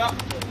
Yeah.